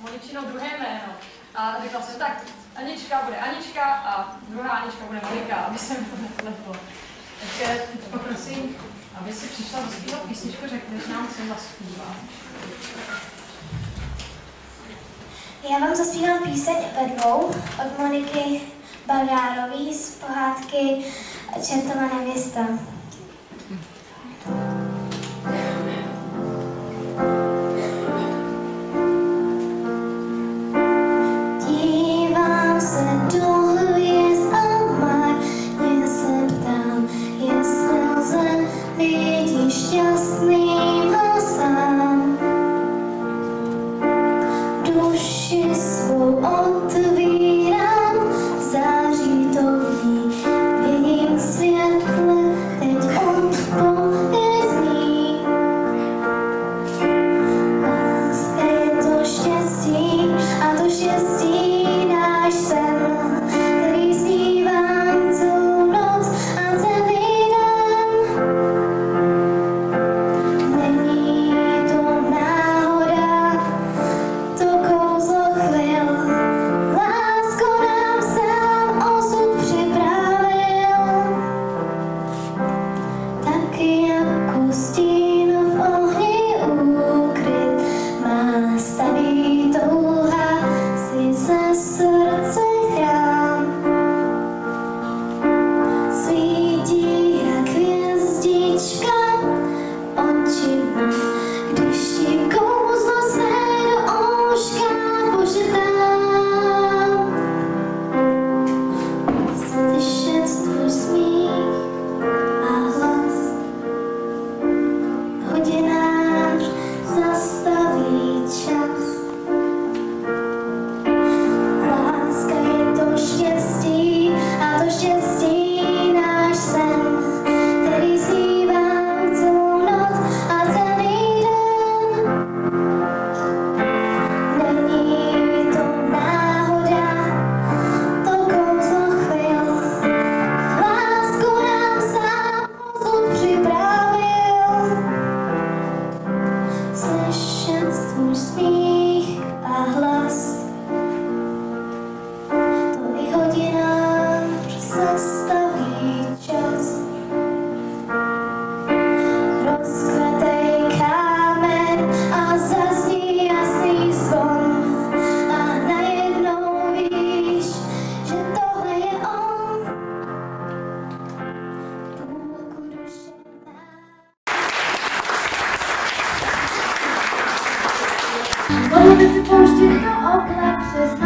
Moničino druhé jméno. A řekla jsem, tak Anička bude Anička a druhá Anička bude Monika, aby se mi to nepletlo. Takže poprosím, aby si přišla do svého písničku, řekneš nám, co zaspívá. Já vám zaspívám píseň Pedlou od Moniky Bagárový z pohádky Čertová nevěsta. who speak. Bo nie wysypał ścierką okna przez